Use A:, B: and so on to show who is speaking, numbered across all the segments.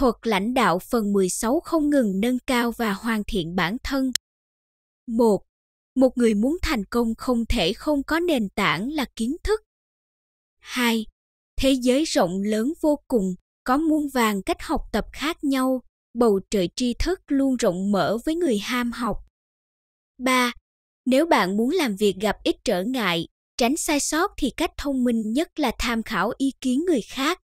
A: Thuật lãnh đạo phần 16 không ngừng nâng cao và hoàn thiện bản thân. 1. Một người muốn thành công không thể không có nền tảng là kiến thức. 2. Thế giới rộng lớn vô cùng, có muôn vàng cách học tập khác nhau, bầu trời tri thức luôn rộng mở với người ham học. 3. Nếu bạn muốn làm việc gặp ít trở ngại, tránh sai sót thì cách thông minh nhất là tham khảo ý kiến người khác.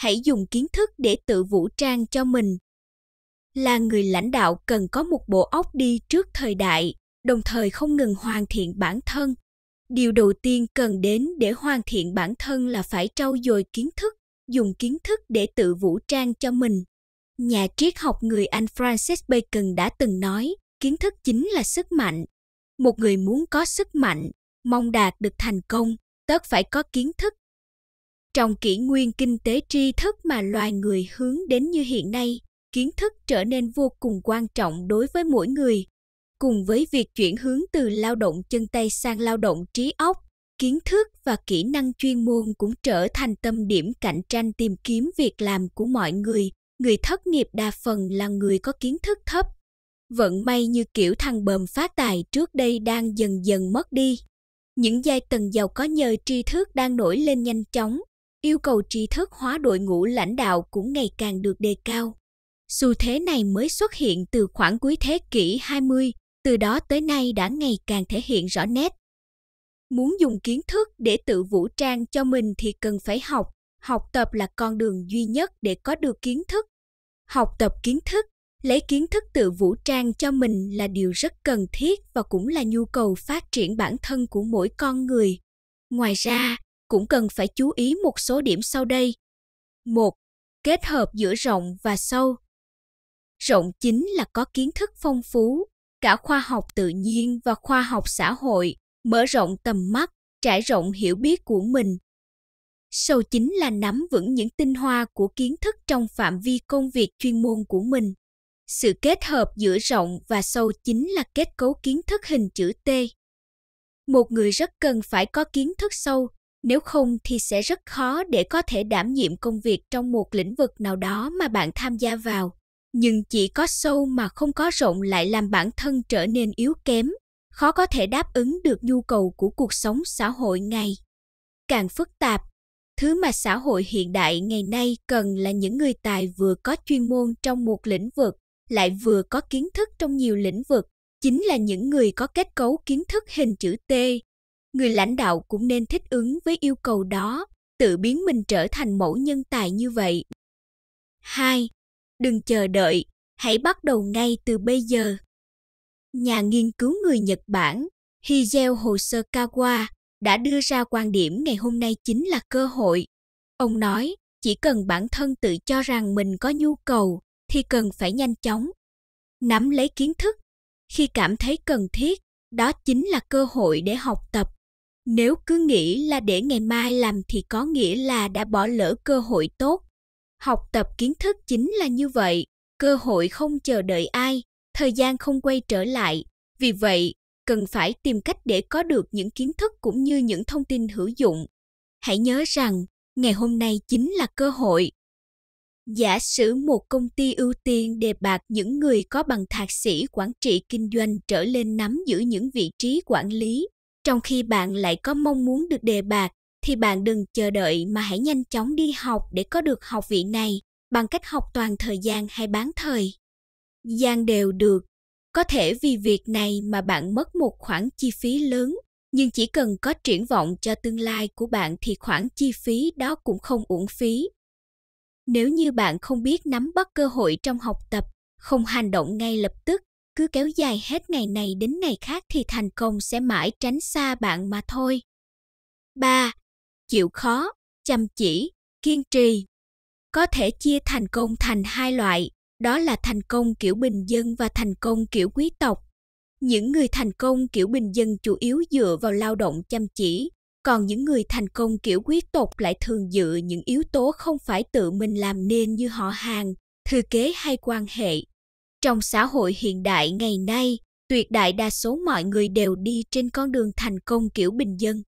A: Hãy dùng kiến thức để tự vũ trang cho mình. Là người lãnh đạo cần có một bộ óc đi trước thời đại, đồng thời không ngừng hoàn thiện bản thân. Điều đầu tiên cần đến để hoàn thiện bản thân là phải trau dồi kiến thức, dùng kiến thức để tự vũ trang cho mình. Nhà triết học người Anh Francis Bacon đã từng nói, kiến thức chính là sức mạnh. Một người muốn có sức mạnh, mong đạt được thành công, tất phải có kiến thức. Trong kỷ nguyên kinh tế tri thức mà loài người hướng đến như hiện nay, kiến thức trở nên vô cùng quan trọng đối với mỗi người. Cùng với việc chuyển hướng từ lao động chân tay sang lao động trí óc, kiến thức và kỹ năng chuyên môn cũng trở thành tâm điểm cạnh tranh tìm kiếm việc làm của mọi người. Người thất nghiệp đa phần là người có kiến thức thấp. Vận may như kiểu thằng bờm phát tài trước đây đang dần dần mất đi. Những giai tầng giàu có nhờ tri thức đang nổi lên nhanh chóng, yêu cầu trí thức hóa đội ngũ lãnh đạo cũng ngày càng được đề cao. Xu thế này mới xuất hiện từ khoảng cuối thế kỷ 20, từ đó tới nay đã ngày càng thể hiện rõ nét. Muốn dùng kiến thức để tự vũ trang cho mình thì cần phải học, học tập là con đường duy nhất để có được kiến thức. Học tập kiến thức, lấy kiến thức tự vũ trang cho mình là điều rất cần thiết và cũng là nhu cầu phát triển bản thân của mỗi con người. Ngoài ra, cũng cần phải chú ý một số điểm sau đây. một Kết hợp giữa rộng và sâu. Rộng chính là có kiến thức phong phú, cả khoa học tự nhiên và khoa học xã hội, mở rộng tầm mắt, trải rộng hiểu biết của mình. Sâu chính là nắm vững những tinh hoa của kiến thức trong phạm vi công việc chuyên môn của mình. Sự kết hợp giữa rộng và sâu chính là kết cấu kiến thức hình chữ T. Một người rất cần phải có kiến thức sâu, nếu không thì sẽ rất khó để có thể đảm nhiệm công việc trong một lĩnh vực nào đó mà bạn tham gia vào. Nhưng chỉ có sâu mà không có rộng lại làm bản thân trở nên yếu kém, khó có thể đáp ứng được nhu cầu của cuộc sống xã hội ngày càng phức tạp. Thứ mà xã hội hiện đại ngày nay cần là những người tài vừa có chuyên môn trong một lĩnh vực, lại vừa có kiến thức trong nhiều lĩnh vực, chính là những người có kết cấu kiến thức hình chữ t người lãnh đạo cũng nên thích ứng với yêu cầu đó tự biến mình trở thành mẫu nhân tài như vậy 2 đừng chờ đợi, hãy bắt đầu ngay từ bây giờ. Nhà nghiên cứu người Nhật Bản Hideo Hosokawa đã đưa ra quan điểm ngày hôm nay chính là cơ hội. Ông nói, chỉ cần bản thân tự cho rằng mình có nhu cầu thì cần phải nhanh chóng nắm lấy kiến thức khi cảm thấy cần thiết đó chính là cơ hội để học tập nếu cứ nghĩ là để ngày mai làm thì có nghĩa là đã bỏ lỡ cơ hội tốt. Học tập kiến thức chính là như vậy, cơ hội không chờ đợi ai, thời gian không quay trở lại. Vì vậy, cần phải tìm cách để có được những kiến thức cũng như những thông tin hữu dụng. Hãy nhớ rằng, ngày hôm nay chính là cơ hội. Giả sử một công ty ưu tiên đề bạt những người có bằng thạc sĩ quản trị kinh doanh trở lên nắm giữ những vị trí quản lý trong khi bạn lại có mong muốn được đề bạt thì bạn đừng chờ đợi mà hãy nhanh chóng đi học để có được học vị này bằng cách học toàn thời gian hay bán thời. Gian đều được. Có thể vì việc này mà bạn mất một khoản chi phí lớn, nhưng chỉ cần có triển vọng cho tương lai của bạn thì khoản chi phí đó cũng không uổng phí. Nếu như bạn không biết nắm bắt cơ hội trong học tập, không hành động ngay lập tức, cứ kéo dài hết ngày này đến ngày khác thì thành công sẽ mãi tránh xa bạn mà thôi. 3 chịu khó, chăm chỉ, kiên trì. Có thể chia thành công thành hai loại, đó là thành công kiểu bình dân và thành công kiểu quý tộc. Những người thành công kiểu bình dân chủ yếu dựa vào lao động chăm chỉ, còn những người thành công kiểu quý tộc lại thường dựa những yếu tố không phải tự mình làm nên như họ hàng, thừa kế hay quan hệ. Trong xã hội hiện đại ngày nay, tuyệt đại đa số mọi người đều đi trên con đường thành công kiểu bình dân.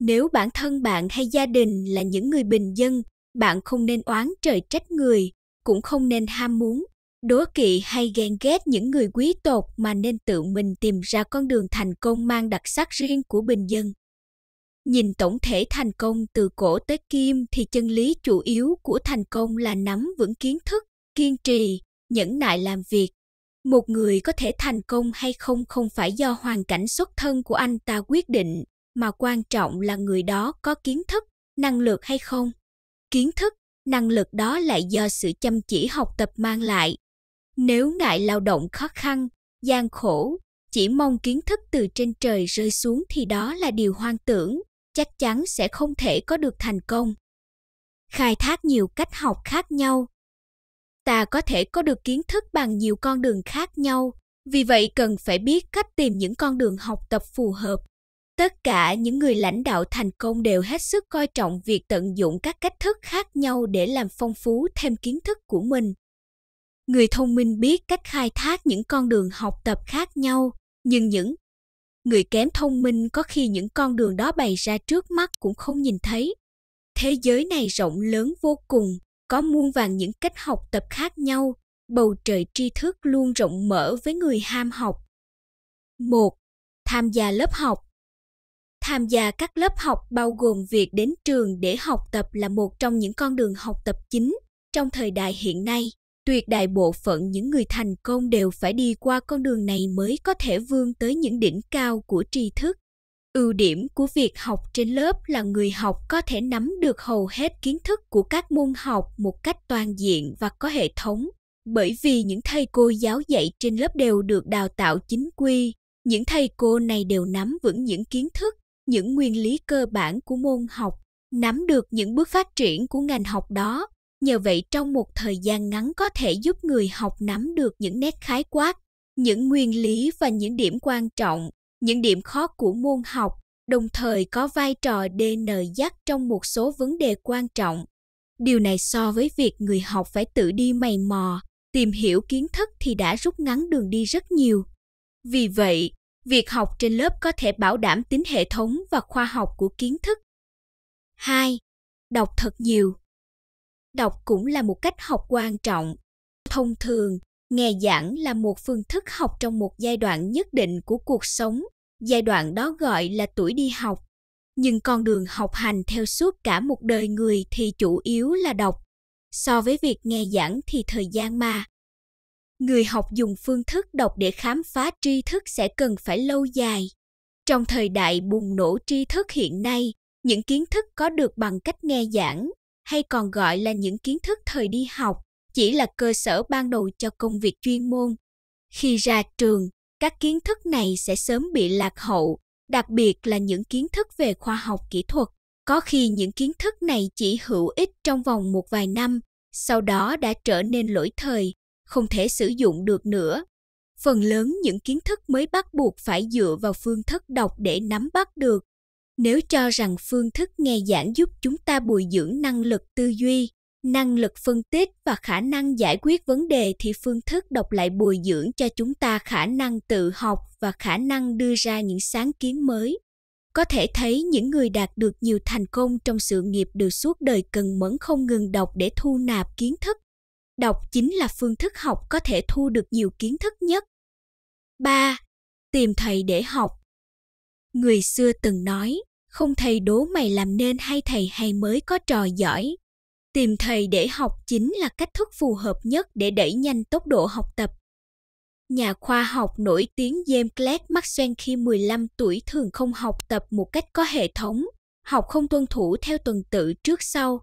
A: Nếu bản thân bạn hay gia đình là những người bình dân, bạn không nên oán trời trách người, cũng không nên ham muốn, đố kỵ hay ghen ghét những người quý tộc mà nên tự mình tìm ra con đường thành công mang đặc sắc riêng của bình dân. Nhìn tổng thể thành công từ cổ tới kim thì chân lý chủ yếu của thành công là nắm vững kiến thức, kiên trì, nhẫn nại làm việc. Một người có thể thành công hay không không phải do hoàn cảnh xuất thân của anh ta quyết định, mà quan trọng là người đó có kiến thức, năng lực hay không. Kiến thức, năng lực đó lại do sự chăm chỉ học tập mang lại. Nếu ngại lao động khó khăn, gian khổ, chỉ mong kiến thức từ trên trời rơi xuống thì đó là điều hoang tưởng, chắc chắn sẽ không thể có được thành công. Khai thác nhiều cách học khác nhau. Ta có thể có được kiến thức bằng nhiều con đường khác nhau, vì vậy cần phải biết cách tìm những con đường học tập phù hợp. Tất cả những người lãnh đạo thành công đều hết sức coi trọng việc tận dụng các cách thức khác nhau để làm phong phú thêm kiến thức của mình. Người thông minh biết cách khai thác những con đường học tập khác nhau, nhưng những người kém thông minh có khi những con đường đó bày ra trước mắt cũng không nhìn thấy. Thế giới này rộng lớn vô cùng, có muôn vàng những cách học tập khác nhau, bầu trời tri thức luôn rộng mở với người ham học. 1. Tham gia lớp học Tham gia các lớp học bao gồm việc đến trường để học tập là một trong những con đường học tập chính trong thời đại hiện nay. Tuyệt đại bộ phận những người thành công đều phải đi qua con đường này mới có thể vươn tới những đỉnh cao của tri thức. Ưu điểm của việc học trên lớp là người học có thể nắm được hầu hết kiến thức của các môn học một cách toàn diện và có hệ thống, bởi vì những thầy cô giáo dạy trên lớp đều được đào tạo chính quy, những thầy cô này đều nắm vững những kiến thức những nguyên lý cơ bản của môn học, nắm được những bước phát triển của ngành học đó. Nhờ vậy trong một thời gian ngắn có thể giúp người học nắm được những nét khái quát, những nguyên lý và những điểm quan trọng, những điểm khó của môn học, đồng thời có vai trò DN dắt trong một số vấn đề quan trọng. Điều này so với việc người học phải tự đi mày mò, tìm hiểu kiến thức thì đã rút ngắn đường đi rất nhiều. Vì vậy, việc học trên lớp có thể bảo đảm tính hệ thống và khoa học của kiến thức. 2. Đọc thật nhiều. Đọc cũng là một cách học quan trọng. Thông thường, nghe giảng là một phương thức học trong một giai đoạn nhất định của cuộc sống, giai đoạn đó gọi là tuổi đi học. Nhưng con đường học hành theo suốt cả một đời người thì chủ yếu là đọc. So với việc nghe giảng thì thời gian mà người học dùng phương thức đọc để khám phá tri thức sẽ cần phải lâu dài trong thời đại bùng nổ tri thức hiện nay, những kiến thức có được bằng cách nghe giảng, hay còn gọi là những kiến thức thời đi học, chỉ là cơ sở ban đầu cho công việc chuyên môn khi ra trường các kiến thức này sẽ sớm bị lạc hậu, đặc biệt là những kiến thức về khoa học kỹ thuật. Có khi những kiến thức này chỉ hữu ích trong vòng một vài năm, sau đó đã trở nên lỗi thời, không thể sử dụng được nữa. Phần lớn những kiến thức mới bắt buộc phải dựa vào phương thức đọc để nắm bắt được. Nếu cho rằng phương thức nghe giảng giúp chúng ta bồi dưỡng năng lực tư duy năng lực phân tích và khả năng giải quyết vấn đề thì phương thức đọc lại bồi dưỡng cho chúng ta khả năng tự học và khả năng đưa ra những sáng kiến mới có thể thấy những người đạt được nhiều thành công trong sự nghiệp đều suốt đời cần mẫn không ngừng đọc để thu nạp kiến thức Đọc chính là phương thức học có thể thu được nhiều kiến thức nhất. 3. Tìm thầy để học. Người xưa từng nói, không thầy đố mày làm nên hay thầy hay mới có trò giỏi. Tìm thầy để học chính là cách thức phù hợp nhất để đẩy nhanh tốc độ học tập. Nhà khoa học nổi tiếng James Clerk Maxwell khi 15 tuổi thường không học tập một cách có hệ thống, học không tuân thủ theo tuần tự trước sau,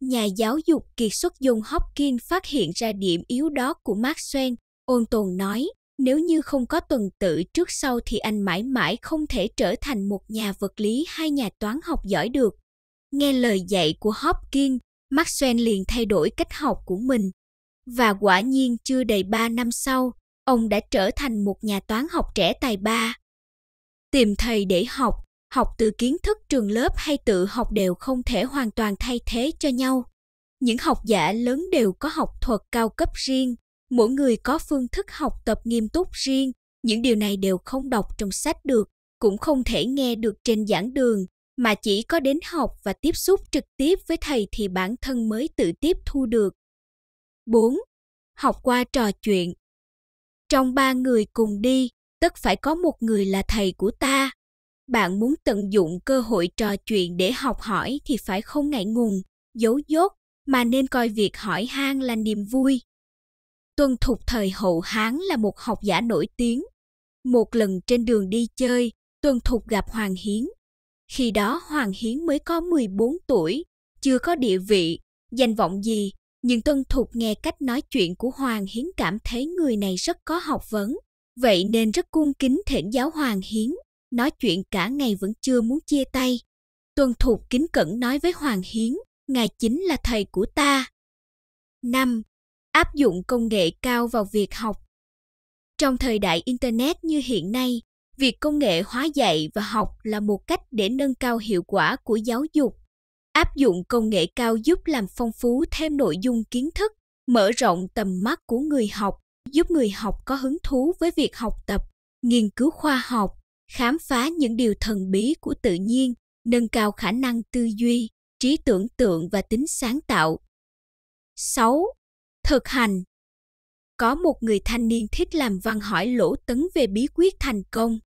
A: nhà giáo dục kiệt xuất John Hopkins phát hiện ra điểm yếu đó của Maxwell. Ôn tồn nói, nếu như không có tuần tự trước sau thì anh mãi mãi không thể trở thành một nhà vật lý hay nhà toán học giỏi được. Nghe lời dạy của Hopkins, Maxwell liền thay đổi cách học của mình. Và quả nhiên chưa đầy 3 năm sau, ông đã trở thành một nhà toán học trẻ tài ba. Tìm thầy để học học từ kiến thức trường lớp hay tự học đều không thể hoàn toàn thay thế cho nhau những học giả lớn đều có học thuật cao cấp riêng mỗi người có phương thức học tập nghiêm túc riêng những điều này đều không đọc trong sách được cũng không thể nghe được trên giảng đường mà chỉ có đến học và tiếp xúc trực tiếp với thầy thì bản thân mới tự tiếp thu được 4. Học qua trò chuyện. Trong ba người cùng đi, tất phải có một người là thầy của ta. Bạn muốn tận dụng cơ hội trò chuyện để học hỏi thì phải không ngại ngùng, giấu dốt, mà nên coi việc hỏi han là niềm vui. Tuân Thục thời hậu Hán là một học giả nổi tiếng. Một lần trên đường đi chơi, Tuân Thục gặp Hoàng Hiến. Khi đó Hoàng Hiến mới có 14 tuổi, chưa có địa vị, danh vọng gì, nhưng Tuân Thục nghe cách nói chuyện của Hoàng Hiến cảm thấy người này rất có học vấn, vậy nên rất cung kính thỉnh giáo Hoàng Hiến, nói chuyện cả ngày vẫn chưa muốn chia tay. Tuân Thục kính cẩn nói với Hoàng Hiến, Ngài chính là thầy của ta. 5. Áp dụng công nghệ cao vào việc học. Trong thời đại Internet như hiện nay, việc công nghệ hóa dạy và học là một cách để nâng cao hiệu quả của giáo dục áp dụng công nghệ cao giúp làm phong phú thêm nội dung kiến thức, mở rộng tầm mắt của người học, giúp người học có hứng thú với việc học tập, nghiên cứu khoa học, khám phá những điều thần bí của tự nhiên, nâng cao khả năng tư duy, trí tưởng tượng và tính sáng tạo 6. Thực hành có một người thanh niên thích làm văn hỏi Lỗ Tấn về bí quyết thành công.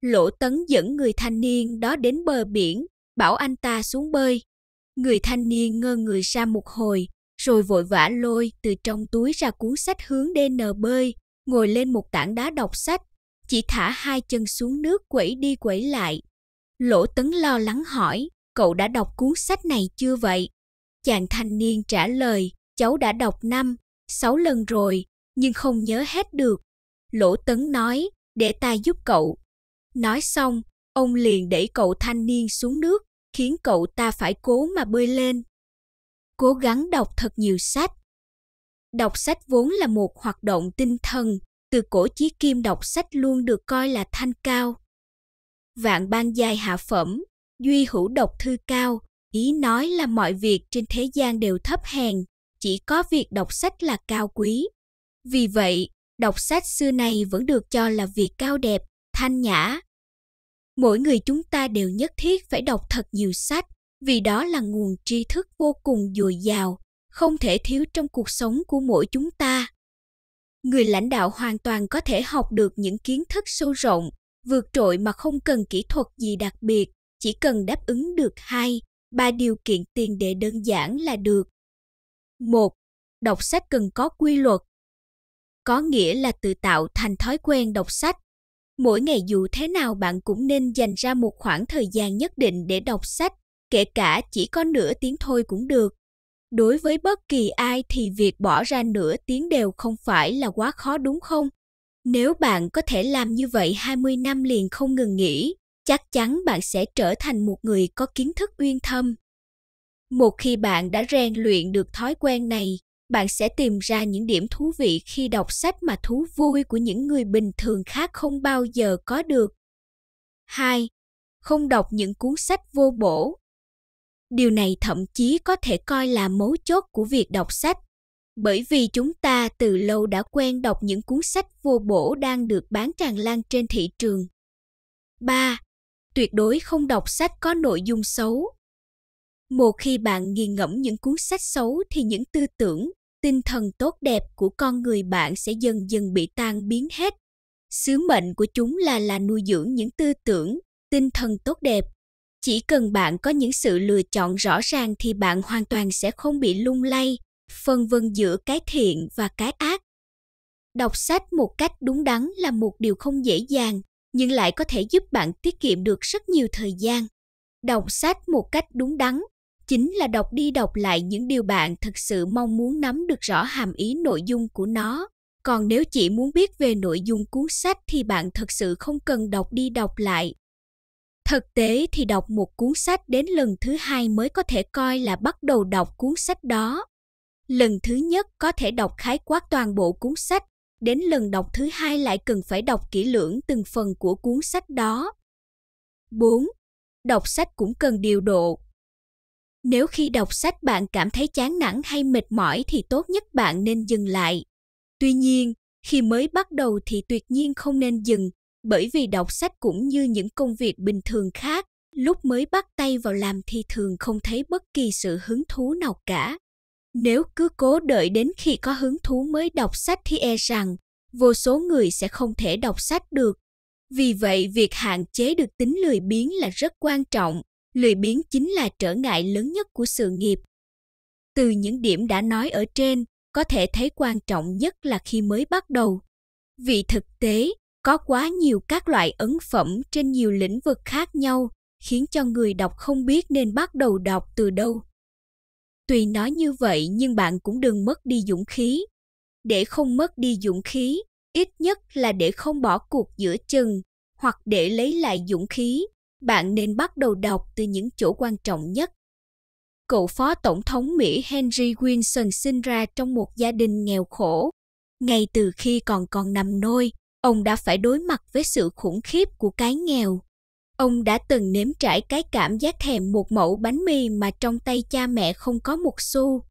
A: Lỗ Tấn dẫn người thanh niên đó đến bờ biển, bảo anh ta xuống bơi. Người thanh niên ngơ người ra một hồi, rồi vội vã lôi từ trong túi ra cuốn sách hướng DN bơi, ngồi lên một tảng đá đọc sách, chỉ thả hai chân xuống nước quẩy đi quẩy lại. Lỗ Tấn lo lắng hỏi, cậu đã đọc cuốn sách này chưa vậy? Chàng thanh niên trả lời, cháu đã đọc năm, sáu lần rồi, nhưng không nhớ hết được. Lỗ Tấn nói, để ta giúp cậu. Nói xong, ông liền đẩy cậu thanh niên xuống nước, khiến cậu ta phải cố mà bơi lên. Cố gắng đọc thật nhiều sách. Đọc sách vốn là một hoạt động tinh thần, từ cổ chí kim đọc sách luôn được coi là thanh cao. Vạn ban dài hạ phẩm, duy hữu độc thư cao, ý nói là mọi việc trên thế gian đều thấp hèn, chỉ có việc đọc sách là cao quý. Vì vậy, đọc sách xưa này vẫn được cho là việc cao đẹp, thanh nhã, mỗi người chúng ta đều nhất thiết phải đọc thật nhiều sách vì đó là nguồn tri thức vô cùng dồi dào không thể thiếu trong cuộc sống của mỗi chúng ta. Người lãnh đạo hoàn toàn có thể học được những kiến thức sâu rộng vượt trội mà không cần kỹ thuật gì đặc biệt chỉ cần đáp ứng được hai ba điều kiện tiền đề đơn giản là được. Một đọc sách cần có quy luật có nghĩa là tự tạo thành thói quen đọc sách. Mỗi ngày dù thế nào bạn cũng nên dành ra một khoảng thời gian nhất định để đọc sách kể cả chỉ có nửa tiếng thôi cũng được. Đối với bất kỳ ai thì việc bỏ ra nửa tiếng đều không phải là quá khó đúng không? Nếu bạn có thể làm như vậy 20 năm liền không ngừng nghỉ, chắc chắn bạn sẽ trở thành một người có kiến thức uyên thâm. Một khi bạn đã rèn luyện được thói quen này, bạn sẽ tìm ra những điểm thú vị khi đọc sách mà thú vui của những người bình thường khác không bao giờ có được. 2. Không đọc những cuốn sách vô bổ. Điều này thậm chí có thể coi là mấu chốt của việc đọc sách, bởi vì chúng ta từ lâu đã quen đọc những cuốn sách vô bổ đang được bán tràn lan trên thị trường. 3. Tuyệt đối không đọc sách có nội dung xấu. Một khi bạn nghiền ngẫm những cuốn sách xấu thì những tư tưởng, tinh thần tốt đẹp của con người bạn sẽ dần dần bị tan biến hết. Sứ mệnh của chúng là là nuôi dưỡng những tư tưởng tinh thần tốt đẹp. Chỉ cần bạn có những sự lựa chọn rõ ràng thì bạn hoàn toàn sẽ không bị lung lay phân vân giữa cái thiện và cái ác. Đọc sách một cách đúng đắn là một điều không dễ dàng nhưng lại có thể giúp bạn tiết kiệm được rất nhiều thời gian. Đọc sách một cách đúng đắn chính là đọc đi đọc lại những điều bạn thực sự mong muốn nắm được rõ hàm ý nội dung của nó còn nếu chỉ muốn biết về nội dung cuốn sách thì bạn thực sự không cần đọc đi đọc lại thực tế thì đọc một cuốn sách đến lần thứ hai mới có thể coi là bắt đầu đọc cuốn sách đó lần thứ nhất có thể đọc khái quát toàn bộ cuốn sách, đến lần đọc thứ hai lại cần phải đọc kỹ lưỡng từng phần của cuốn sách đó 4. Đọc sách cũng cần điều độ. Nếu khi đọc sách bạn cảm thấy chán nản hay mệt mỏi thì tốt nhất bạn nên dừng lại. Tuy nhiên, khi mới bắt đầu thì tuyệt nhiên không nên dừng, bởi vì đọc sách cũng như những công việc bình thường khác, lúc mới bắt tay vào làm thì thường không thấy bất kỳ sự hứng thú nào cả. Nếu cứ cố đợi đến khi có hứng thú mới đọc sách thì e rằng vô số người sẽ không thể đọc sách được. Vì vậy, việc hạn chế được tính lười biếng là rất quan trọng. Lười biếng chính là trở ngại lớn nhất của sự nghiệp. Từ những điểm đã nói ở trên, có thể thấy quan trọng nhất là khi mới bắt đầu. Vì thực tế, có quá nhiều các loại ấn phẩm trên nhiều lĩnh vực khác nhau, khiến cho người đọc không biết nên bắt đầu đọc từ đâu. Tuy nói như vậy nhưng bạn cũng đừng mất đi dũng khí. Để không mất đi dũng khí, ít nhất là để không bỏ cuộc giữa chừng, hoặc để lấy lại dũng khí, bạn nên bắt đầu đọc từ những chỗ quan trọng nhất. Cựu phó tổng thống Mỹ Henry Wilson sinh ra trong một gia đình nghèo khổ. Ngay từ khi còn còn nằm nôi, ông đã phải đối mặt với sự khủng khiếp của cái nghèo. Ông đã từng nếm trải cái cảm giác thèm một mẫu bánh mì mà trong tay cha mẹ không có một xu.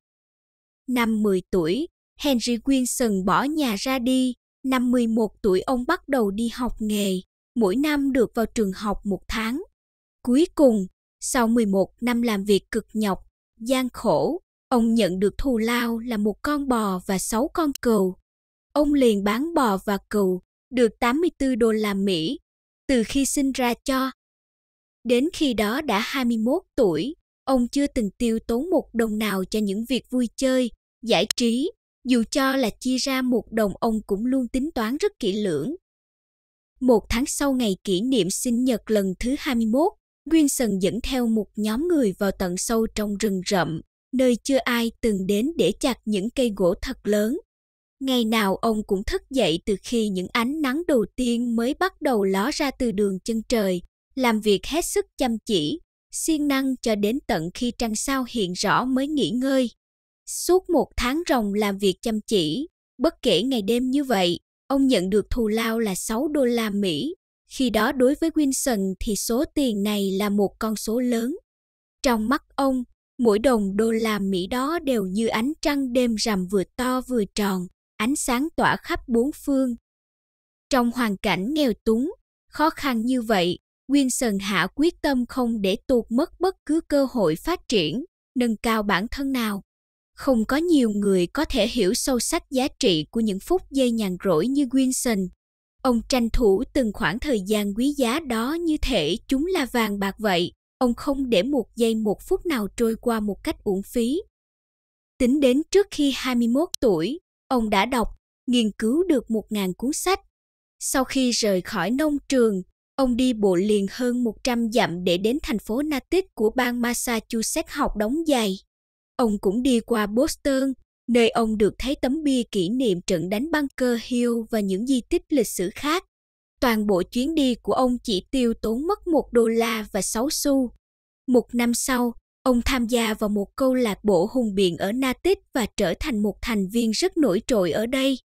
A: Năm 10 tuổi, Henry Wilson bỏ nhà ra đi. Năm 11 tuổi ông bắt đầu đi học nghề, mỗi năm được vào trường học một tháng. Cuối cùng, sau 11 năm làm việc cực nhọc, gian khổ, ông nhận được thù lao là một con bò và 6 con cừu. Ông liền bán bò và cừu, được 84 đô la Mỹ, từ khi sinh ra cho. Đến khi đó đã 21 tuổi, ông chưa từng tiêu tốn một đồng nào cho những việc vui chơi, giải trí, dù cho là chia ra một đồng ông cũng luôn tính toán rất kỹ lưỡng. Một tháng sau ngày kỷ niệm sinh nhật lần thứ 21, Wilson dẫn theo một nhóm người vào tận sâu trong rừng rậm, nơi chưa ai từng đến để chặt những cây gỗ thật lớn. Ngày nào ông cũng thức dậy từ khi những ánh nắng đầu tiên mới bắt đầu ló ra từ đường chân trời, làm việc hết sức chăm chỉ, siêng năng cho đến tận khi trăng sao hiện rõ mới nghỉ ngơi. Suốt một tháng ròng làm việc chăm chỉ, bất kể ngày đêm như vậy, ông nhận được thù lao là 6 đô la Mỹ. Khi đó đối với Wilson thì số tiền này là một con số lớn. Trong mắt ông, mỗi đồng đô la Mỹ đó đều như ánh trăng đêm rằm vừa to vừa tròn, ánh sáng tỏa khắp bốn phương. Trong hoàn cảnh nghèo túng, khó khăn như vậy, Wilson hạ quyết tâm không để tuột mất bất cứ cơ hội phát triển, nâng cao bản thân nào. Không có nhiều người có thể hiểu sâu sắc giá trị của những phút giây nhàn rỗi như Winson. Ông tranh thủ từng khoảng thời gian quý giá đó như thể chúng là vàng bạc vậy. Ông không để một giây một phút nào trôi qua một cách uổng phí. Tính đến trước khi 21 tuổi, ông đã đọc, nghiên cứu được 1.000 cuốn sách. Sau khi rời khỏi nông trường, ông đi bộ liền hơn 100 dặm để đến thành phố Natick của bang Massachusetts học đóng giày. Ông cũng đi qua Boston, nơi ông được thấy tấm bia kỷ niệm trận đánh Bunker Hill và những di tích lịch sử khác. Toàn bộ chuyến đi của ông chỉ tiêu tốn mất một đô la và 6 xu. Một năm sau, ông tham gia vào một câu lạc bộ hùng biện ở Natick và trở thành một thành viên rất nổi trội ở đây.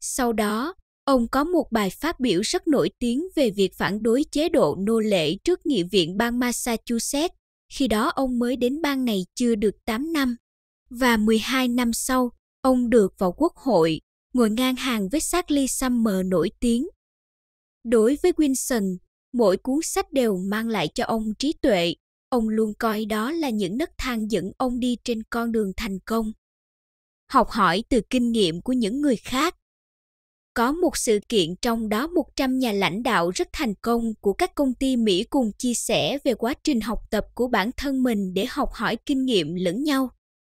A: Sau đó, ông có một bài phát biểu rất nổi tiếng về việc phản đối chế độ nô lệ trước nghị viện bang Massachusetts khi đó ông mới đến bang này chưa được 8 năm. Và 12 năm sau, ông được vào quốc hội, ngồi ngang hàng với Charlie Summer nổi tiếng. Đối với Wilson, mỗi cuốn sách đều mang lại cho ông trí tuệ. Ông luôn coi đó là những nấc thang dẫn ông đi trên con đường thành công. Học hỏi từ kinh nghiệm của những người khác có một sự kiện trong đó 100 nhà lãnh đạo rất thành công của các công ty Mỹ cùng chia sẻ về quá trình học tập của bản thân mình để học hỏi kinh nghiệm lẫn nhau.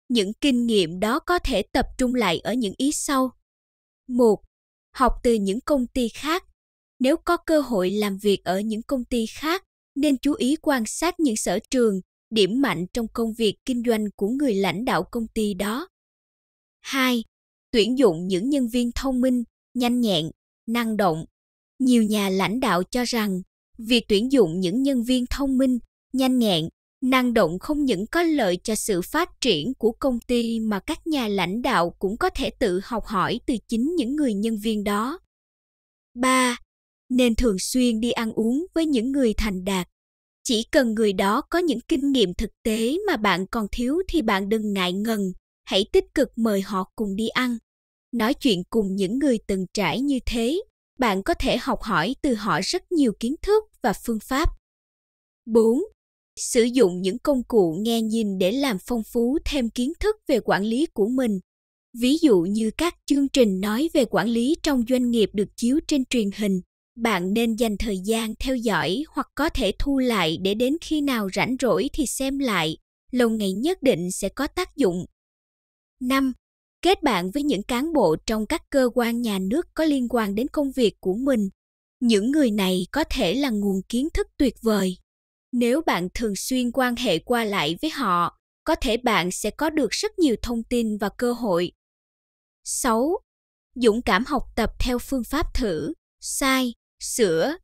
A: Những kinh nghiệm đó có thể tập trung lại ở những ý sau. một Học từ những công ty khác. Nếu có cơ hội làm việc ở những công ty khác, nên chú ý quan sát những sở trường, điểm mạnh trong công việc kinh doanh của người lãnh đạo công ty đó. 2. Tuyển dụng những nhân viên thông minh, nhanh nhẹn, năng động. Nhiều nhà lãnh đạo cho rằng việc tuyển dụng những nhân viên thông minh, nhanh nhẹn, năng động không những có lợi cho sự phát triển của công ty mà các nhà lãnh đạo cũng có thể tự học hỏi từ chính những người nhân viên đó. 3. Nên thường xuyên đi ăn uống với những người thành đạt. Chỉ cần người đó có những kinh nghiệm thực tế mà bạn còn thiếu thì bạn đừng ngại ngần, hãy tích cực mời họ cùng đi ăn nói chuyện cùng những người từng trải như thế bạn có thể học hỏi từ họ rất nhiều kiến thức và phương pháp 4. sử dụng những công cụ nghe nhìn để làm phong phú thêm kiến thức về quản lý của mình. Ví dụ như các chương trình nói về quản lý trong doanh nghiệp được chiếu trên truyền hình, bạn nên dành thời gian theo dõi hoặc có thể thu lại để đến khi nào rảnh rỗi thì xem lại, lâu ngày nhất định sẽ có tác dụng. 5. Kết bạn với những cán bộ trong các cơ quan nhà nước có liên quan đến công việc của mình. Những người này có thể là nguồn kiến thức tuyệt vời. Nếu bạn thường xuyên quan hệ qua lại với họ, có thể bạn sẽ có được rất nhiều thông tin và cơ hội. 6. Dũng cảm học tập theo phương pháp thử, sai, sửa,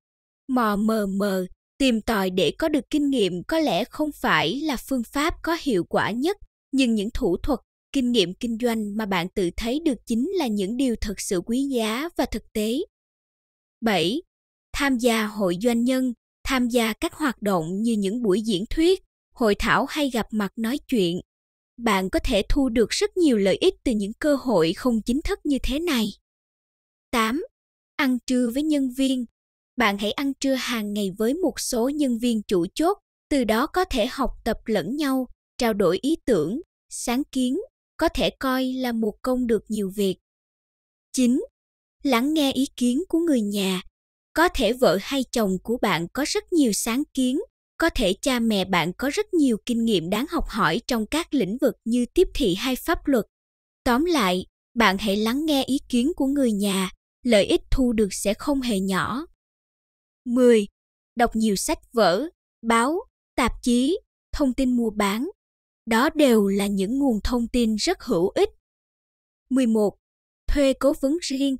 A: mò mờ mờ, tìm tòi để có được kinh nghiệm có lẽ không phải là phương pháp có hiệu quả nhất, nhưng những thủ thuật, kinh nghiệm kinh doanh mà bạn tự thấy được chính là những điều thực sự quý giá và thực tế. 7. Tham gia hội doanh nhân, tham gia các hoạt động như những buổi diễn thuyết, hội thảo hay gặp mặt nói chuyện. Bạn có thể thu được rất nhiều lợi ích từ những cơ hội không chính thức như thế này. 8. Ăn trưa với nhân viên. Bạn hãy ăn trưa hàng ngày với một số nhân viên chủ chốt, từ đó có thể học tập lẫn nhau, trao đổi ý tưởng, sáng kiến, có thể coi là một công được nhiều việc. 9. Lắng nghe ý kiến của người nhà, có thể vợ hay chồng của bạn có rất nhiều sáng kiến có thể cha mẹ bạn có rất nhiều kinh nghiệm đáng học hỏi trong các lĩnh vực như tiếp thị hay pháp luật tóm lại bạn hãy lắng nghe ý kiến của người nhà lợi ích thu được sẽ không hề nhỏ 10. Đọc nhiều sách vở, báo, tạp chí, thông tin mua bán. Đó đều là những nguồn thông tin rất hữu ích. 11. Thuê cố vấn riêng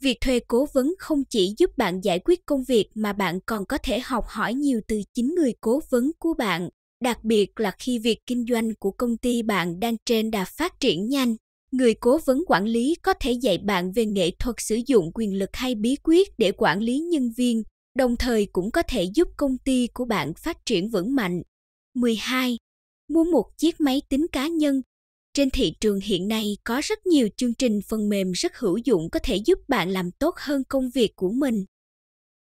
A: Việc thuê cố vấn không chỉ giúp bạn giải quyết công việc mà bạn còn có thể học hỏi nhiều từ chính người cố vấn của bạn, đặc biệt là khi việc kinh doanh của công ty bạn đang trên đà phát triển nhanh. Người cố vấn quản lý có thể dạy bạn về nghệ thuật sử dụng quyền lực hay bí quyết để quản lý nhân viên, đồng thời cũng có thể giúp công ty của bạn phát triển vững mạnh. 12. Mua một chiếc máy tính cá nhân trên thị trường hiện nay có rất nhiều chương trình phần mềm rất hữu dụng có thể giúp bạn làm tốt hơn công việc của mình.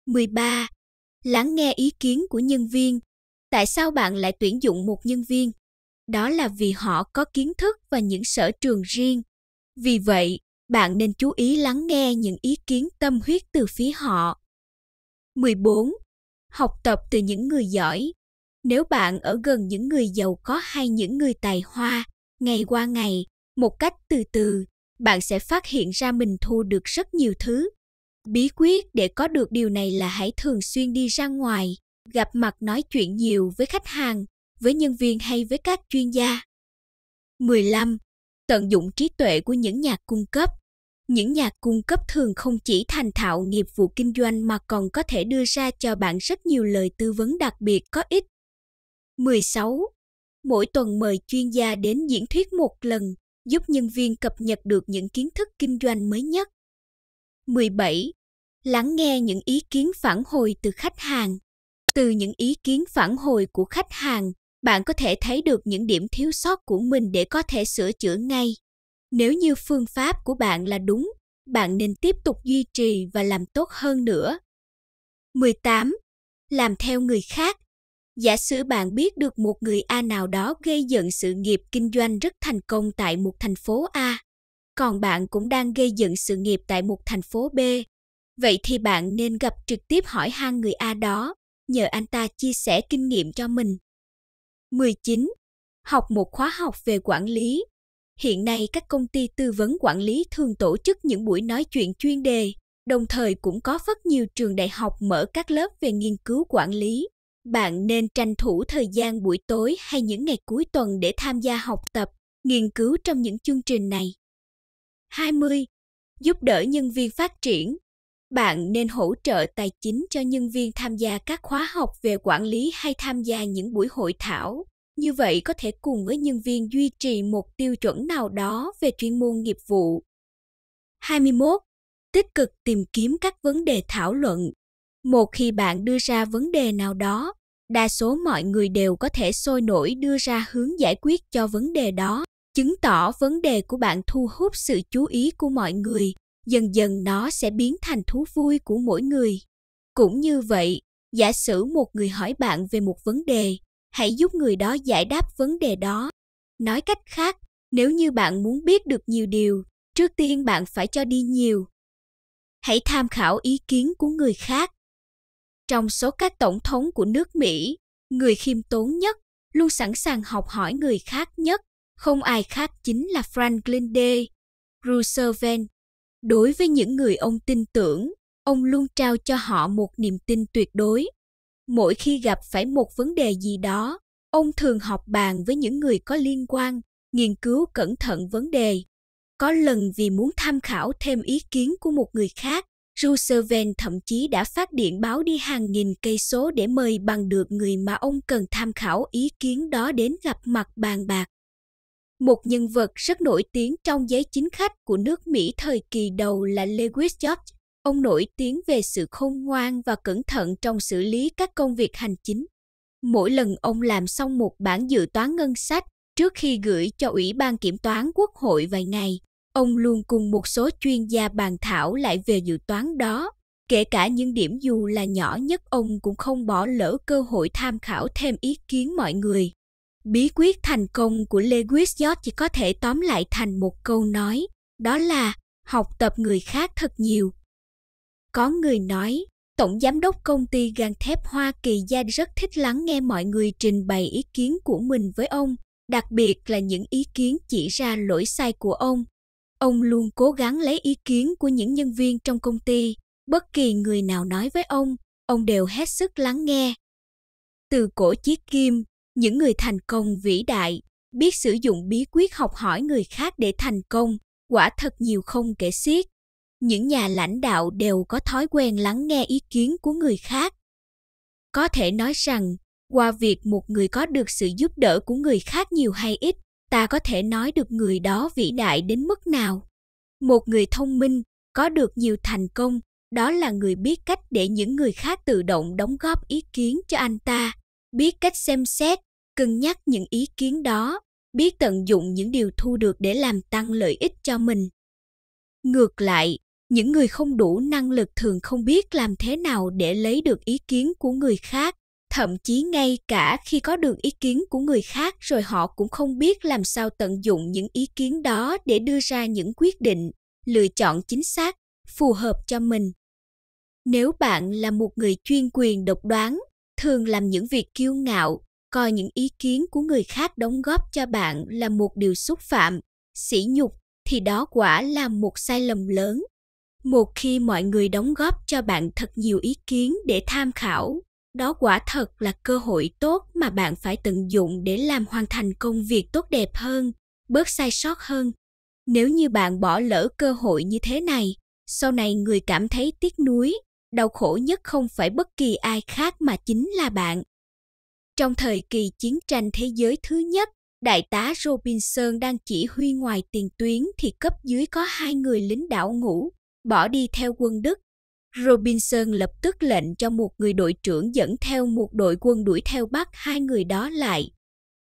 A: 13. Lắng nghe ý kiến của nhân viên. Tại sao bạn lại tuyển dụng một nhân viên? Đó là vì họ có kiến thức và những sở trường riêng. Vì vậy, bạn nên chú ý lắng nghe những ý kiến tâm huyết từ phía họ. 14. Học tập từ những người giỏi. Nếu bạn ở gần những người giàu có hay những người tài hoa, ngày qua ngày một cách từ từ bạn sẽ phát hiện ra mình thu được rất nhiều thứ bí quyết để có được điều này là hãy thường xuyên đi ra ngoài gặp mặt nói chuyện nhiều với khách hàng với nhân viên hay với các chuyên gia 15. Tận dụng trí tuệ của những nhà cung cấp. Những nhà cung cấp thường không chỉ thành thạo nghiệp vụ kinh doanh mà còn có thể đưa ra cho bạn rất nhiều lời tư vấn đặc biệt có ích. 16 mỗi tuần mời chuyên gia đến diễn thuyết một lần, giúp nhân viên cập nhật được những kiến thức kinh doanh mới nhất. 17. Lắng nghe những ý kiến phản hồi từ khách hàng. Từ những ý kiến phản hồi của khách hàng, bạn có thể thấy được những điểm thiếu sót của mình để có thể sửa chữa ngay. Nếu như phương pháp của bạn là đúng, bạn nên tiếp tục duy trì và làm tốt hơn nữa. 18. Làm theo người khác Giả sử bạn biết được một người A nào đó gây dựng sự nghiệp kinh doanh rất thành công tại một thành phố A, còn bạn cũng đang gây dựng sự nghiệp tại một thành phố B. Vậy thì bạn nên gặp trực tiếp hỏi han người A đó, nhờ anh ta chia sẻ kinh nghiệm cho mình. 19. Học một khóa học về quản lý. Hiện nay các công ty tư vấn quản lý thường tổ chức những buổi nói chuyện chuyên đề, đồng thời cũng có rất nhiều trường đại học mở các lớp về nghiên cứu quản lý bạn nên tranh thủ thời gian buổi tối hay những ngày cuối tuần để tham gia học tập, nghiên cứu trong những chương trình này. 20. Giúp đỡ nhân viên phát triển. Bạn nên hỗ trợ tài chính cho nhân viên tham gia các khóa học về quản lý hay tham gia những buổi hội thảo. Như vậy có thể cùng với nhân viên duy trì một tiêu chuẩn nào đó về chuyên môn nghiệp vụ. 21. Tích cực tìm kiếm các vấn đề thảo luận một khi bạn đưa ra vấn đề nào đó đa số mọi người đều có thể sôi nổi đưa ra hướng giải quyết cho vấn đề đó chứng tỏ vấn đề của bạn thu hút sự chú ý của mọi người dần dần nó sẽ biến thành thú vui của mỗi người cũng như vậy giả sử một người hỏi bạn về một vấn đề hãy giúp người đó giải đáp vấn đề đó. Nói cách khác, nếu như bạn muốn biết được nhiều điều, trước tiên bạn phải cho đi nhiều. Hãy tham khảo ý kiến của người khác. Trong số các tổng thống của nước Mỹ, người khiêm tốn nhất, luôn sẵn sàng học hỏi người khác nhất, không ai khác chính là Franklin D. Roosevelt. Đối với những người ông tin tưởng, ông luôn trao cho họ một niềm tin tuyệt đối. Mỗi khi gặp phải một vấn đề gì đó, ông thường họp bàn với những người có liên quan, nghiên cứu cẩn thận vấn đề. Có lần vì muốn tham khảo thêm ý kiến của một người khác, Roosevelt thậm chí đã phát điện báo đi hàng nghìn cây số để mời bằng được người mà ông cần tham khảo ý kiến đó đến gặp mặt bàn bạc. Một nhân vật rất nổi tiếng trong giới chính khách của nước Mỹ thời kỳ đầu là Lewis George. Ông nổi tiếng về sự khôn ngoan và cẩn thận trong xử lý các công việc hành chính. Mỗi lần ông làm xong một bản dự toán ngân sách trước khi gửi cho Ủy ban Kiểm toán Quốc hội vài ngày, ông luôn cùng một số chuyên gia bàn thảo lại về dự toán đó. Kể cả những điểm dù là nhỏ nhất ông cũng không bỏ lỡ cơ hội tham khảo thêm ý kiến mọi người. Bí quyết thành công của Lewis George chỉ có thể tóm lại thành một câu nói, đó là học tập người khác thật nhiều. Có người nói, Tổng Giám đốc công ty gang thép Hoa Kỳ Gia rất thích lắng nghe mọi người trình bày ý kiến của mình với ông, đặc biệt là những ý kiến chỉ ra lỗi sai của ông. Ông luôn cố gắng lấy ý kiến của những nhân viên trong công ty, bất kỳ người nào nói với ông, ông đều hết sức lắng nghe. Từ cổ chí kim, những người thành công vĩ đại biết sử dụng bí quyết học hỏi người khác để thành công quả thật nhiều không kể xiết. Những nhà lãnh đạo đều có thói quen lắng nghe ý kiến của người khác. Có thể nói rằng qua việc một người có được sự giúp đỡ của người khác nhiều hay ít ta có thể nói được người đó vĩ đại đến mức nào. Một người thông minh, có được nhiều thành công, đó là người biết cách để những người khác tự động đóng góp ý kiến cho anh ta. Biết cách xem xét, cân nhắc những ý kiến đó. Biết tận dụng những điều thu được để làm tăng lợi ích cho mình. Ngược lại, những người không đủ năng lực thường không biết làm thế nào để lấy được ý kiến của người khác thậm chí ngay cả khi có được ý kiến của người khác rồi họ cũng không biết làm sao tận dụng những ý kiến đó để đưa ra những quyết định, lựa chọn chính xác, phù hợp cho mình. Nếu bạn là một người chuyên quyền độc đoán, thường làm những việc kiêu ngạo, coi những ý kiến của người khác đóng góp cho bạn là một điều xúc phạm, sỉ nhục, thì đó quả là một sai lầm lớn. Một khi mọi người đóng góp cho bạn thật nhiều ý kiến để tham khảo đó quả thật là cơ hội tốt mà bạn phải tận dụng để làm hoàn thành công việc tốt đẹp hơn bớt sai sót hơn nếu như bạn bỏ lỡ cơ hội như thế này sau này người cảm thấy tiếc nuối đau khổ nhất không phải bất kỳ ai khác mà chính là bạn trong thời kỳ chiến tranh thế giới thứ nhất, đại tá Robinson đang chỉ huy ngoài tiền tuyến thì cấp dưới có hai người lính đảo ngũ, bỏ đi theo quân Đức. Robinson lập tức lệnh cho một người đội trưởng dẫn theo một đội quân đuổi theo bắt hai người đó lại.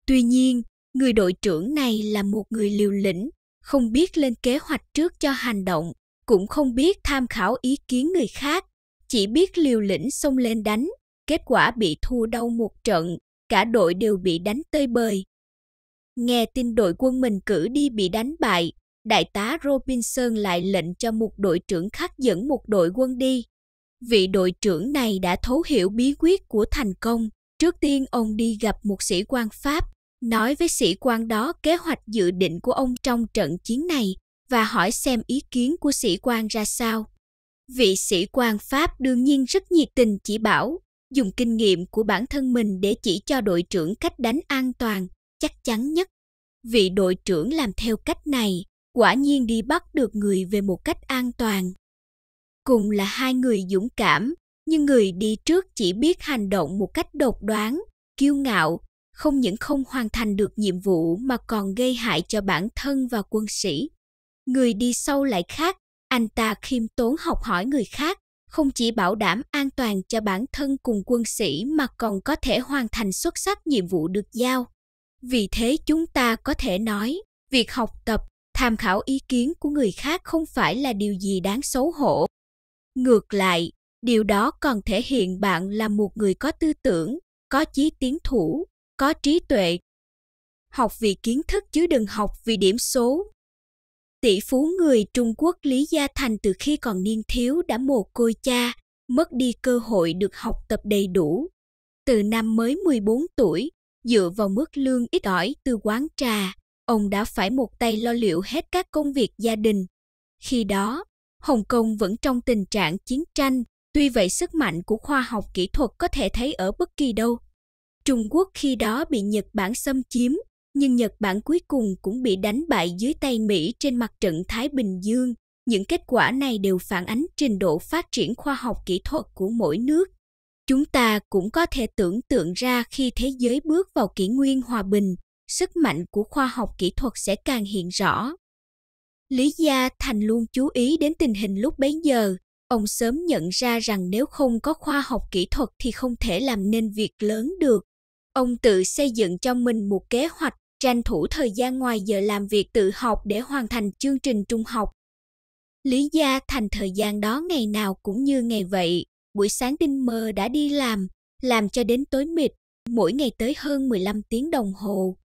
A: Tuy nhiên, người đội trưởng này là một người liều lĩnh, không biết lên kế hoạch trước cho hành động, cũng không biết tham khảo ý kiến người khác, chỉ biết liều lĩnh xông lên đánh, kết quả bị thua đau một trận, cả đội đều bị đánh tơi bời. Nghe tin đội quân mình cử đi bị đánh bại, đại tá Robinson lại lệnh cho một đội trưởng khác dẫn một đội quân đi. Vị đội trưởng này đã thấu hiểu bí quyết của thành công. Trước tiên ông đi gặp một sĩ quan Pháp, nói với sĩ quan đó kế hoạch dự định của ông trong trận chiến này và hỏi xem ý kiến của sĩ quan ra sao. Vị sĩ quan Pháp đương nhiên rất nhiệt tình chỉ bảo, dùng kinh nghiệm của bản thân mình để chỉ cho đội trưởng cách đánh an toàn, chắc chắn nhất. Vị đội trưởng làm theo cách này, quả nhiên đi bắt được người về một cách an toàn. Cùng là hai người dũng cảm, nhưng người đi trước chỉ biết hành động một cách độc đoán, kiêu ngạo, không những không hoàn thành được nhiệm vụ mà còn gây hại cho bản thân và quân sĩ. Người đi sau lại khác, anh ta khiêm tốn học hỏi người khác, không chỉ bảo đảm an toàn cho bản thân cùng quân sĩ mà còn có thể hoàn thành xuất sắc nhiệm vụ được giao. Vì thế chúng ta có thể nói, việc học tập, tham khảo ý kiến của người khác không phải là điều gì đáng xấu hổ. Ngược lại, điều đó còn thể hiện bạn là một người có tư tưởng, có chí tiến thủ, có trí tuệ. Học vì kiến thức chứ đừng học vì điểm số. Tỷ phú người Trung Quốc Lý Gia Thành từ khi còn niên thiếu đã mồ côi cha, mất đi cơ hội được học tập đầy đủ. Từ năm mới 14 tuổi, dựa vào mức lương ít ỏi từ quán trà, ông đã phải một tay lo liệu hết các công việc gia đình. Khi đó, Hồng Kông vẫn trong tình trạng chiến tranh, tuy vậy sức mạnh của khoa học kỹ thuật có thể thấy ở bất kỳ đâu. Trung Quốc khi đó bị Nhật Bản xâm chiếm, nhưng Nhật Bản cuối cùng cũng bị đánh bại dưới tay Mỹ trên mặt trận Thái Bình Dương. Những kết quả này đều phản ánh trình độ phát triển khoa học kỹ thuật của mỗi nước. Chúng ta cũng có thể tưởng tượng ra khi thế giới bước vào kỷ nguyên hòa bình, sức mạnh của khoa học kỹ thuật sẽ càng hiện rõ. Lý Gia Thành luôn chú ý đến tình hình lúc bấy giờ. Ông sớm nhận ra rằng nếu không có khoa học kỹ thuật thì không thể làm nên việc lớn được. Ông tự xây dựng cho mình một kế hoạch tranh thủ thời gian ngoài giờ làm việc tự học để hoàn thành chương trình trung học. Lý Gia Thành thời gian đó ngày nào cũng như ngày vậy, buổi sáng tinh mơ đã đi làm, làm cho đến tối mịt, mỗi ngày tới hơn 15 tiếng đồng hồ.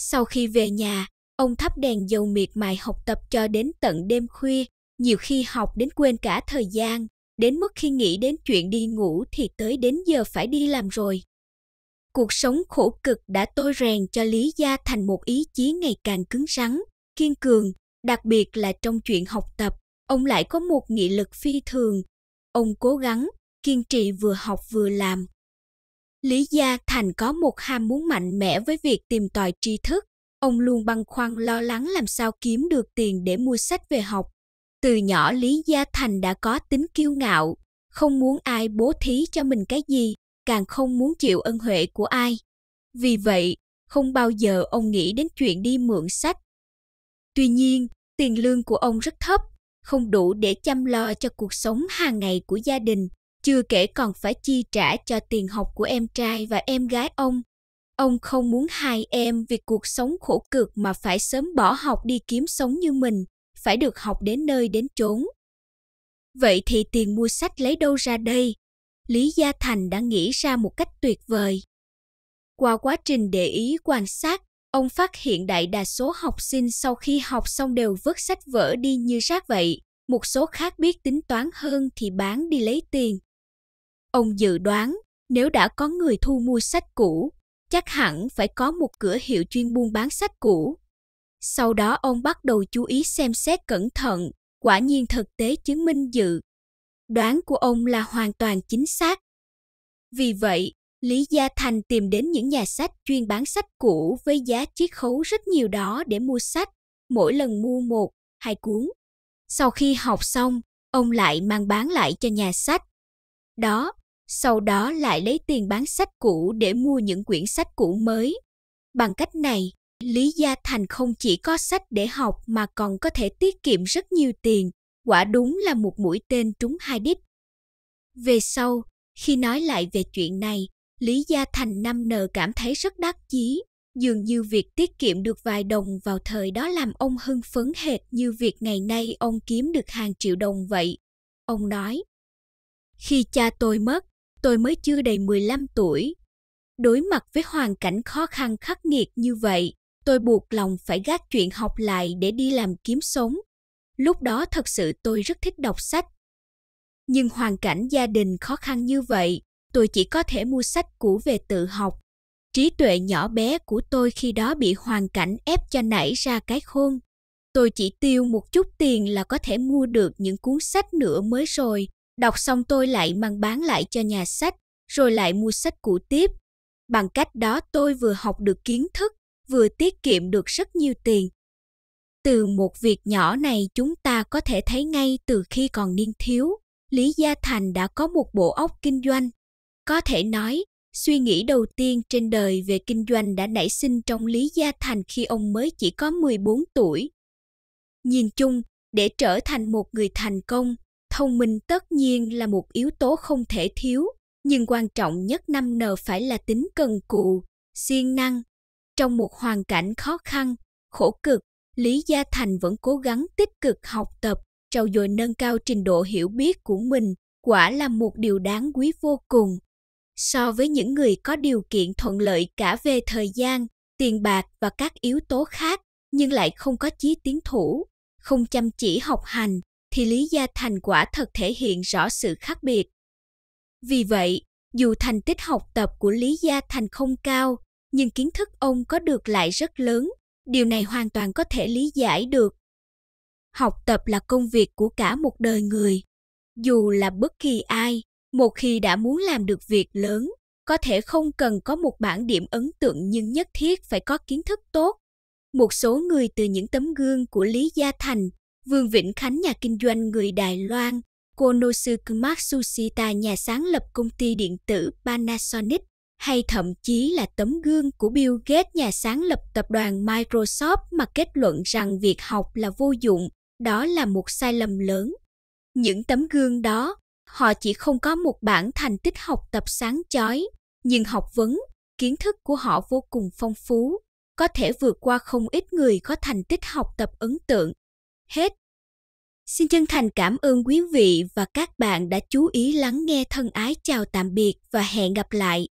A: Sau khi về nhà, ông thắp đèn dầu miệt mài học tập cho đến tận đêm khuya, nhiều khi học đến quên cả thời gian, đến mức khi nghĩ đến chuyện đi ngủ thì tới đến giờ phải đi làm rồi. Cuộc sống khổ cực đã tôi rèn cho Lý Gia thành một ý chí ngày càng cứng rắn, kiên cường, đặc biệt là trong chuyện học tập, ông lại có một nghị lực phi thường. Ông cố gắng, kiên trì vừa học vừa làm. Lý Gia Thành có một ham muốn mạnh mẽ với việc tìm tòi tri thức. Ông luôn băn khoăn lo lắng làm sao kiếm được tiền để mua sách về học. Từ nhỏ Lý Gia Thành đã có tính kiêu ngạo, không muốn ai bố thí cho mình cái gì, càng không muốn chịu ân huệ của ai. Vì vậy, không bao giờ ông nghĩ đến chuyện đi mượn sách. Tuy nhiên, tiền lương của ông rất thấp, không đủ để chăm lo cho cuộc sống hàng ngày của gia đình, chưa kể còn phải chi trả cho tiền học của em trai và em gái ông. Ông không muốn hai em vì cuộc sống khổ cực mà phải sớm bỏ học đi kiếm sống như mình, phải được học đến nơi đến chốn. Vậy thì tiền mua sách lấy đâu ra đây? Lý Gia Thành đã nghĩ ra một cách tuyệt vời. Qua quá trình để ý quan sát, ông phát hiện đại đa số học sinh sau khi học xong đều vứt sách vở đi như rác vậy. Một số khác biết tính toán hơn thì bán đi lấy tiền. Ông dự đoán nếu đã có người thu mua sách cũ, chắc hẳn phải có một cửa hiệu chuyên buôn bán sách cũ. Sau đó ông bắt đầu chú ý xem xét cẩn thận, quả nhiên thực tế chứng minh dự đoán của ông là hoàn toàn chính xác. Vì vậy, Lý Gia Thành tìm đến những nhà sách chuyên bán sách cũ với giá chiết khấu rất nhiều đó để mua sách, mỗi lần mua một, hai cuốn. Sau khi học xong, ông lại mang bán lại cho nhà sách. Đó, sau đó lại lấy tiền bán sách cũ để mua những quyển sách cũ mới. Bằng cách này, Lý Gia Thành không chỉ có sách để học mà còn có thể tiết kiệm rất nhiều tiền, quả đúng là một mũi tên trúng hai đích. Về sau, khi nói lại về chuyện này, Lý Gia Thành năm nờ cảm thấy rất đắc chí, dường như việc tiết kiệm được vài đồng vào thời đó làm ông hưng phấn hệt như việc ngày nay ông kiếm được hàng triệu đồng vậy. Ông nói, khi cha tôi mất, tôi mới chưa đầy 15 tuổi. Đối mặt với hoàn cảnh khó khăn khắc nghiệt như vậy, tôi buộc lòng phải gác chuyện học lại để đi làm kiếm sống. Lúc đó thật sự tôi rất thích đọc sách. Nhưng hoàn cảnh gia đình khó khăn như vậy, tôi chỉ có thể mua sách cũ về tự học. Trí tuệ nhỏ bé của tôi khi đó bị hoàn cảnh ép cho nảy ra cái khôn. Tôi chỉ tiêu một chút tiền là có thể mua được những cuốn sách nữa mới rồi. Đọc xong tôi lại mang bán lại cho nhà sách, rồi lại mua sách cũ tiếp. Bằng cách đó tôi vừa học được kiến thức, vừa tiết kiệm được rất nhiều tiền. Từ một việc nhỏ này chúng ta có thể thấy ngay từ khi còn niên thiếu, Lý Gia Thành đã có một bộ óc kinh doanh. Có thể nói, suy nghĩ đầu tiên trên đời về kinh doanh đã nảy sinh trong Lý Gia Thành khi ông mới chỉ có 14 tuổi. Nhìn chung, để trở thành một người thành công, thông minh tất nhiên là một yếu tố không thể thiếu, nhưng quan trọng nhất năm n phải là tính cần cù, siêng năng. Trong một hoàn cảnh khó khăn, khổ cực, Lý Gia Thành vẫn cố gắng tích cực học tập, trau dồi nâng cao trình độ hiểu biết của mình, quả là một điều đáng quý vô cùng. so với những người có điều kiện thuận lợi cả về thời gian, tiền bạc và các yếu tố khác, nhưng lại không có chí tiến thủ, không chăm chỉ học hành, thì Lý Gia Thành quả thật thể hiện rõ sự khác biệt. Vì vậy, dù thành tích học tập của Lý Gia Thành không cao, nhưng kiến thức ông có được lại rất lớn, điều này hoàn toàn có thể lý giải được. Học tập là công việc của cả một đời người. Dù là bất kỳ ai, một khi đã muốn làm được việc lớn, có thể không cần có một bản điểm ấn tượng nhưng nhất thiết phải có kiến thức tốt. Một số người từ những tấm gương của Lý Gia Thành, Vương Vĩnh Khánh nhà kinh doanh người Đài Loan, Konosuke Matsushita nhà sáng lập công ty điện tử Panasonic, hay thậm chí là tấm gương của Bill Gates nhà sáng lập tập đoàn Microsoft mà kết luận rằng việc học là vô dụng, đó là một sai lầm lớn. Những tấm gương đó, họ chỉ không có một bản thành tích học tập sáng chói, nhưng học vấn, kiến thức của họ vô cùng phong phú, có thể vượt qua không ít người có thành tích học tập ấn tượng. Hết. Xin chân thành cảm ơn quý vị và các bạn đã chú ý lắng nghe thân ái chào tạm biệt và hẹn gặp lại.